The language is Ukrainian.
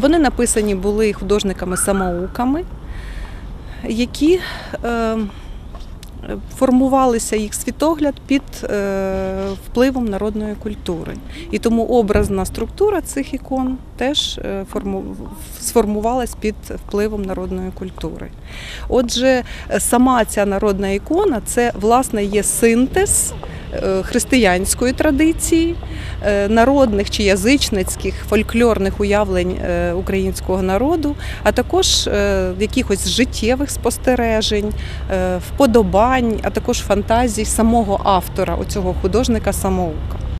Вони написані були художниками-самоуками, які е, формувалися їх світогляд під е, впливом народної культури. І тому образна структура цих ікон теж е, форму- сформувалась під впливом народної культури. Отже, сама ця народна ікона це власне є синтез е, християнської традиції, народних чи язичницьких фольклорних уявлень е, українського народу, а також е, якихось життєвих спостережень, е, вподобань, а також фантазій самого автора, оцього художника самоука.